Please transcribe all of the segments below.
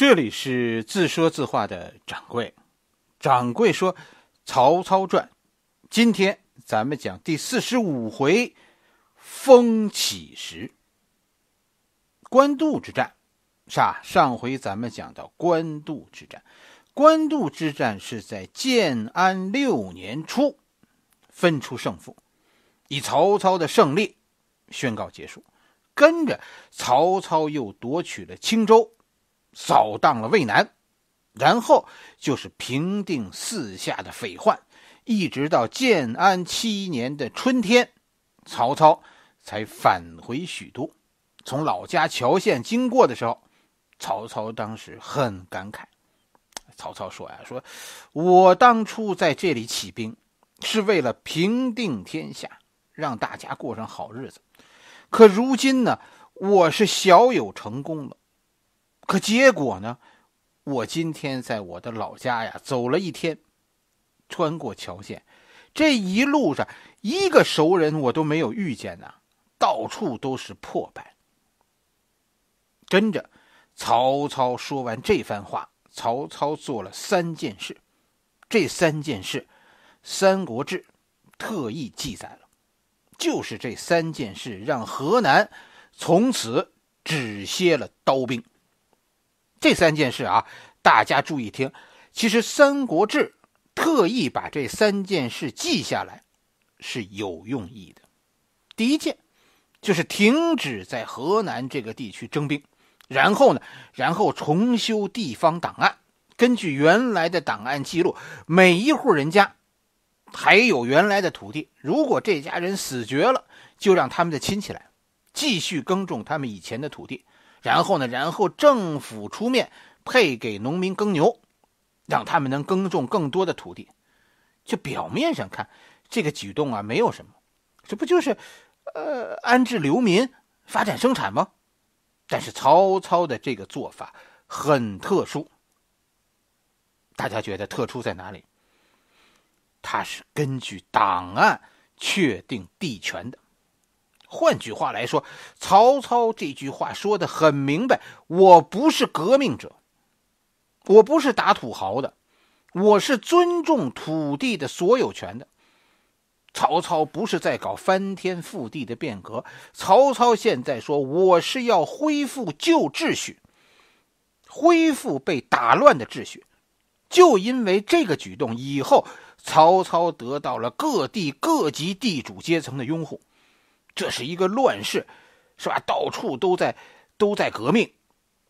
这里是自说自话的掌柜。掌柜说：“曹操传，今天咱们讲第四十五回，风起时。官渡之战，是吧？上回咱们讲到官渡之战，官渡之战是在建安六年初分出胜负，以曹操的胜利宣告结束。跟着曹操又夺取了青州。”扫荡了渭南，然后就是平定四下的匪患，一直到建安七年的春天，曹操才返回许都。从老家谯县经过的时候，曹操当时很感慨。曹操说：“呀，说我当初在这里起兵，是为了平定天下，让大家过上好日子。可如今呢，我是小有成功了。”可结果呢？我今天在我的老家呀，走了一天，穿过桥县，这一路上一个熟人我都没有遇见呐，到处都是破败。跟着曹操说完这番话，曹操做了三件事，这三件事，《三国志》特意记载了，就是这三件事让河南从此止歇了刀兵。这三件事啊，大家注意听。其实《三国志》特意把这三件事记下来，是有用意的。第一件，就是停止在河南这个地区征兵，然后呢，然后重修地方档案，根据原来的档案记录，每一户人家还有原来的土地，如果这家人死绝了，就让他们的亲戚来继续耕种他们以前的土地。然后呢？然后政府出面配给农民耕牛，让他们能耕种更多的土地。就表面上看，这个举动啊，没有什么，这不就是，呃，安置流民、发展生产吗？但是曹操的这个做法很特殊。大家觉得特殊在哪里？他是根据档案确定地权的。换句话来说，曹操这句话说的很明白：我不是革命者，我不是打土豪的，我是尊重土地的所有权的。曹操不是在搞翻天覆地的变革，曹操现在说我是要恢复旧秩序，恢复被打乱的秩序。就因为这个举动，以后曹操得到了各地各级地主阶层的拥护。这是一个乱世，是吧？到处都在都在革命，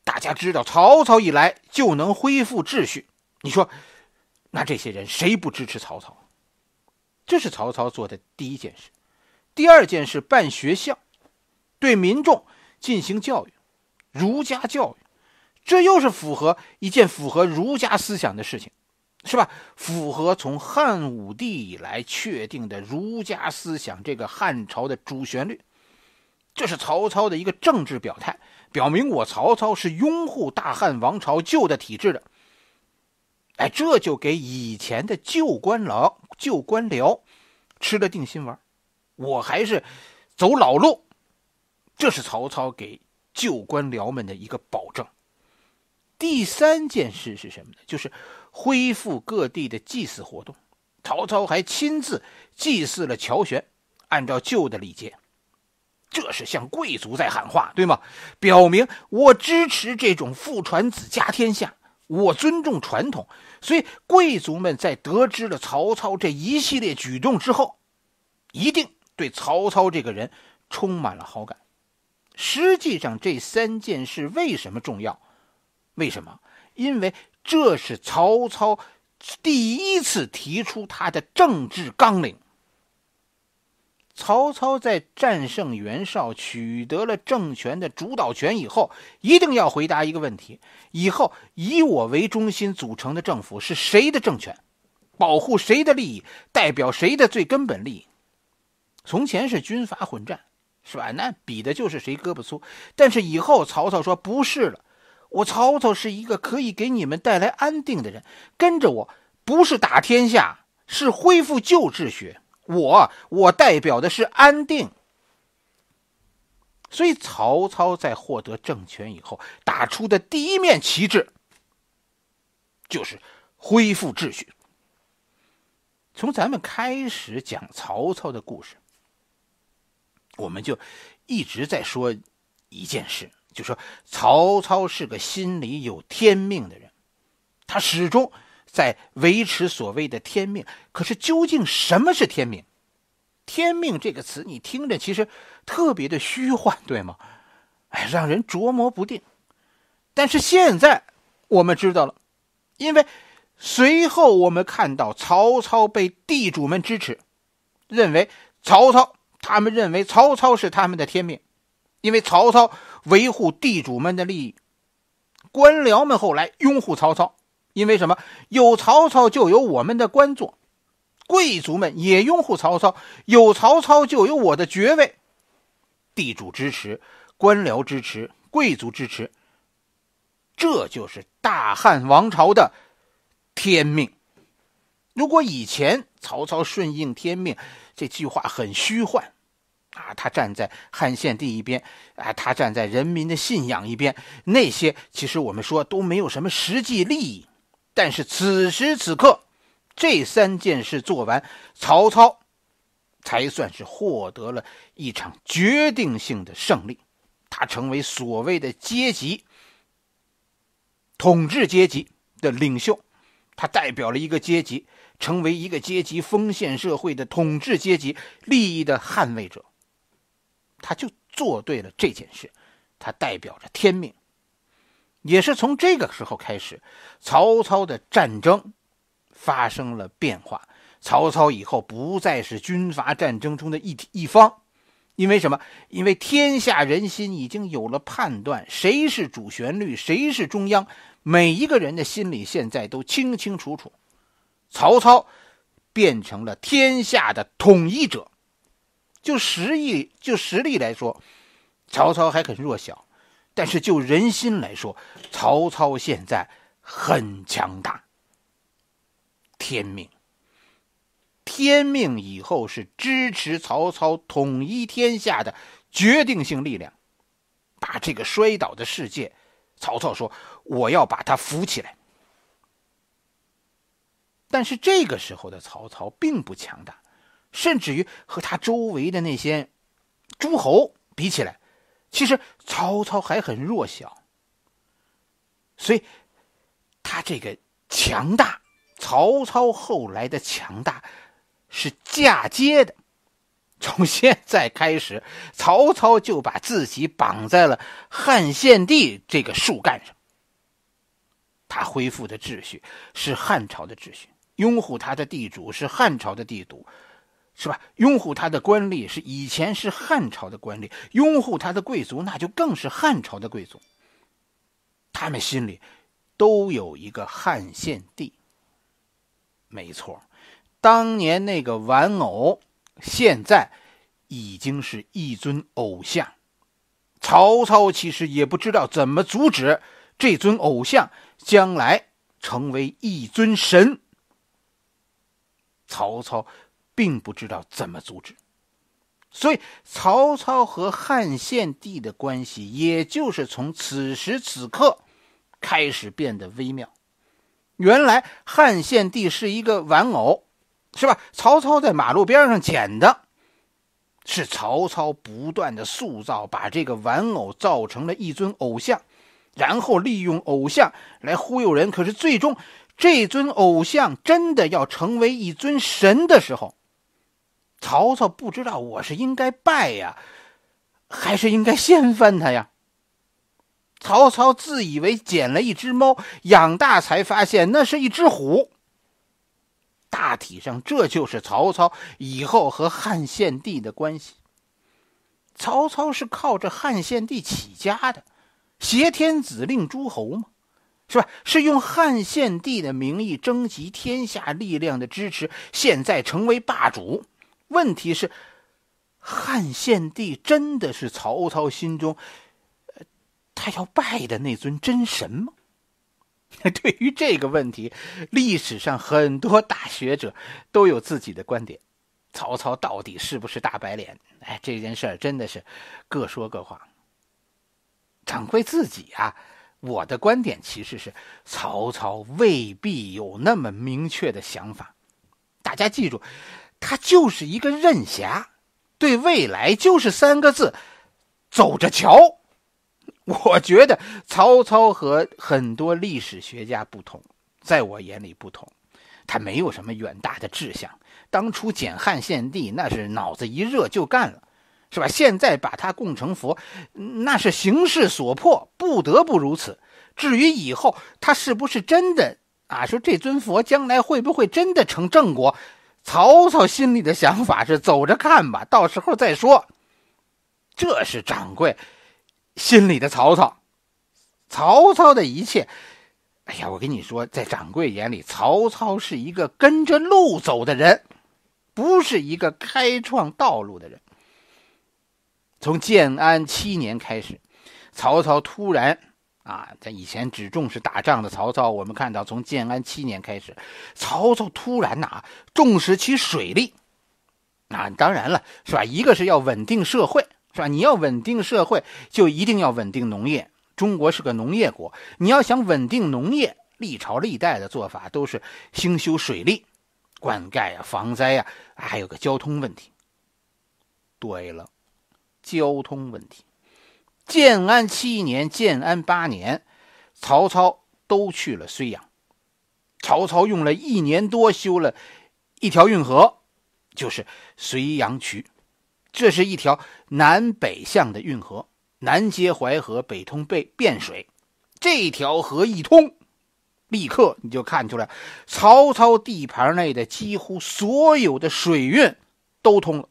大家知道曹操一来就能恢复秩序。你说，那这些人谁不支持曹操？这是曹操做的第一件事。第二件事，办学校，对民众进行教育，儒家教育，这又是符合一件符合儒家思想的事情。是吧？符合从汉武帝以来确定的儒家思想，这个汉朝的主旋律，这是曹操的一个政治表态，表明我曹操是拥护大汉王朝旧的体制的。哎，这就给以前的旧官僚、旧官僚吃了定心丸。我还是走老路，这是曹操给旧官僚们的一个保证。第三件事是什么呢？就是恢复各地的祭祀活动。曹操还亲自祭祀了乔玄，按照旧的礼节，这是向贵族在喊话，对吗？表明我支持这种父传子家天下，我尊重传统。所以贵族们在得知了曹操这一系列举动之后，一定对曹操这个人充满了好感。实际上，这三件事为什么重要？为什么？因为这是曹操第一次提出他的政治纲领。曹操在战胜袁绍、取得了政权的主导权以后，一定要回答一个问题：以后以我为中心组成的政府是谁的政权？保护谁的利益？代表谁的最根本利益？从前是军阀混战，是吧？那比的就是谁胳膊粗。但是以后曹操说不是了。我曹操是一个可以给你们带来安定的人，跟着我不是打天下，是恢复旧秩序。我我代表的是安定。所以曹操在获得政权以后，打出的第一面旗帜就是恢复秩序。从咱们开始讲曹操的故事，我们就一直在说一件事，就说曹操是个心里有天命的人，他始终在维持所谓的天命。可是究竟什么是天命？天命这个词，你听着其实特别的虚幻，对吗？哎，让人琢磨不定。但是现在我们知道了，因为随后我们看到曹操被地主们支持，认为曹操，他们认为曹操是他们的天命，因为曹操维护地主们的利益。官僚们后来拥护曹操，因为什么？有曹操就有我们的官做。贵族们也拥护曹操，有曹操就有我的爵位。地主支持，官僚支持，贵族支持。这就是大汉王朝的天命。如果以前曹操顺应天命这句话很虚幻，啊，他站在汉献帝一边，啊，他站在人民的信仰一边，那些其实我们说都没有什么实际利益。但是此时此刻，这三件事做完，曹操才算是获得了一场决定性的胜利，他成为所谓的阶级。统治阶级的领袖，他代表了一个阶级，成为一个阶级封建社会的统治阶级利益的捍卫者。他就做对了这件事，他代表着天命。也是从这个时候开始，曹操的战争发生了变化。曹操以后不再是军阀战争中的一一方，因为什么？因为天下人心已经有了判断，谁是主旋律，谁是中央。每一个人的心里现在都清清楚楚，曹操变成了天下的统一者。就实力就实力来说，曹操还很弱小；但是就人心来说，曹操现在很强大。天命，天命以后是支持曹操统一天下的决定性力量，把这个摔倒的世界。曹操说：“我要把他扶起来。”但是这个时候的曹操并不强大，甚至于和他周围的那些诸侯比起来，其实曹操还很弱小。所以，他这个强大，曹操后来的强大是嫁接的。从现在开始，曹操就把自己绑在了汉献帝这个树干上。他恢复的秩序是汉朝的秩序，拥护他的地主是汉朝的地主，是吧？拥护他的官吏是以前是汉朝的官吏，拥护他的贵族那就更是汉朝的贵族。他们心里都有一个汉献帝。没错，当年那个玩偶。现在已经是一尊偶像，曹操其实也不知道怎么阻止这尊偶像将来成为一尊神。曹操并不知道怎么阻止，所以曹操和汉献帝的关系，也就是从此时此刻开始变得微妙。原来汉献帝是一个玩偶。是吧？曹操在马路边上捡的，是曹操不断的塑造，把这个玩偶造成了一尊偶像，然后利用偶像来忽悠人。可是最终，这尊偶像真的要成为一尊神的时候，曹操不知道我是应该拜呀，还是应该掀翻他呀？曹操自以为捡了一只猫，养大才发现那是一只虎。大体上，这就是曹操以后和汉献帝的关系。曹操是靠着汉献帝起家的，挟天子令诸侯嘛，是吧？是用汉献帝的名义征集天下力量的支持，现在成为霸主。问题是，汉献帝真的是曹操心中，他要拜的那尊真神吗？对于这个问题，历史上很多大学者都有自己的观点。曹操到底是不是大白脸？哎，这件事儿真的是各说各话。掌柜自己啊，我的观点其实是，曹操未必有那么明确的想法。大家记住，他就是一个任侠，对未来就是三个字：走着瞧。我觉得曹操和很多历史学家不同，在我眼里不同，他没有什么远大的志向。当初简汉献帝那是脑子一热就干了，是吧？现在把他供成佛，那是形势所迫，不得不如此。至于以后他是不是真的啊？说这尊佛将来会不会真的成正果？曹操心里的想法是走着看吧，到时候再说。这是掌柜。心里的曹操，曹操的一切，哎呀，我跟你说，在掌柜眼里，曹操是一个跟着路走的人，不是一个开创道路的人。从建安七年开始，曹操突然啊，在以前只重视打仗的曹操，我们看到从建安七年开始，曹操突然呐重视起水利。那当然了，是吧？一个是要稳定社会。是吧？你要稳定社会，就一定要稳定农业。中国是个农业国，你要想稳定农业，历朝历代的做法都是兴修水利、灌溉啊、防灾呀，还有个交通问题。对了，交通问题。建安七年、建安八年，曹操都去了睢阳。曹操用了一年多修了一条运河，就是睢阳渠。这是一条南北向的运河，南接淮河，北通背汴水。这条河一通，立刻你就看出来，曹操地盘内的几乎所有的水运都通了。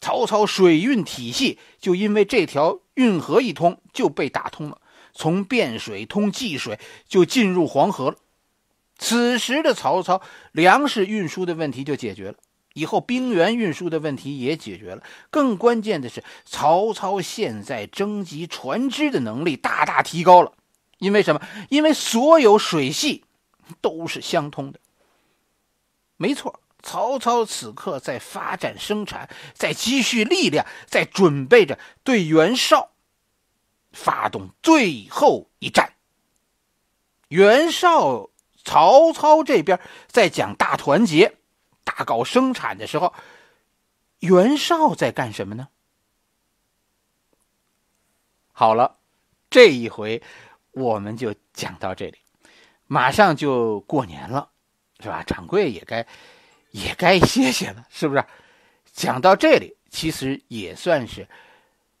曹操水运体系就因为这条运河一通就被打通了，从汴水通济水就进入黄河了。此时的曹操，粮食运输的问题就解决了。以后兵员运输的问题也解决了，更关键的是，曹操现在征集船只的能力大大提高了。因为什么？因为所有水系都是相通的。没错，曹操此刻在发展生产，在积蓄力量，在准备着对袁绍发动最后一战。袁绍、曹操这边在讲大团结。大搞生产的时候，袁绍在干什么呢？好了，这一回我们就讲到这里。马上就过年了，是吧？掌柜也该也该歇歇了，是不是？讲到这里，其实也算是《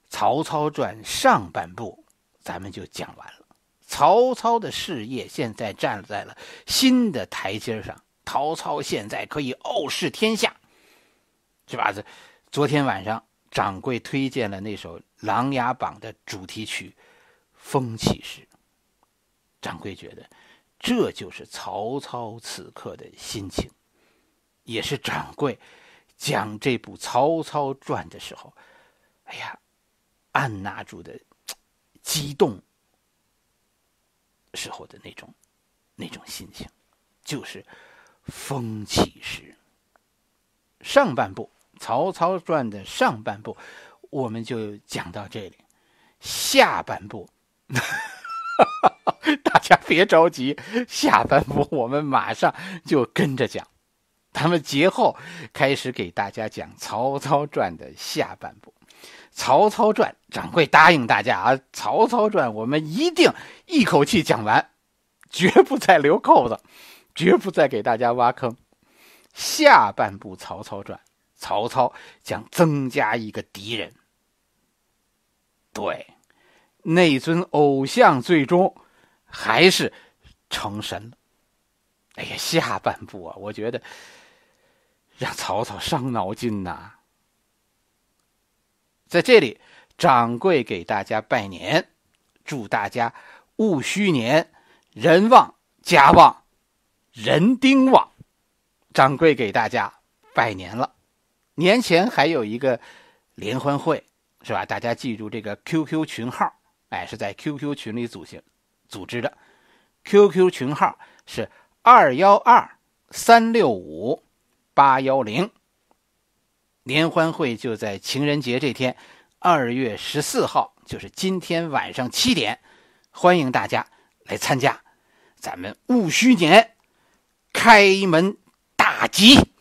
曹操传》上半部，咱们就讲完了。曹操的事业现在站在了新的台阶上。曹操现在可以傲视天下，是吧？这昨天晚上掌柜推荐了那首《琅琊榜》的主题曲《风起时》，掌柜觉得这就是曹操此刻的心情，也是掌柜讲这部《曹操传》的时候，哎呀，按捺住的激动时候的那种那种心情，就是。风起时，上半部《曹操传》的上半部，我们就讲到这里。下半部，大家别着急，下半部我们马上就跟着讲。咱们节后开始给大家讲《曹操传》的下半部。《曹操传》，掌柜答应大家啊，《曹操传》我们一定一口气讲完，绝不再留扣子。绝不再给大家挖坑。下半部《曹操传》，曹操将增加一个敌人。对，那尊偶像最终还是成神了。哎呀，下半部啊，我觉得让曹操伤脑筋呐。在这里，掌柜给大家拜年，祝大家戊戌年人旺家旺。人丁旺，掌柜给大家拜年了。年前还有一个联欢会，是吧？大家记住这个 QQ 群号，哎，是在 QQ 群里组行组织的。QQ 群号是二幺二三六五八幺零。联欢会就在情人节这天，二月十四号，就是今天晚上七点，欢迎大家来参加，咱们戊戌年开门大吉。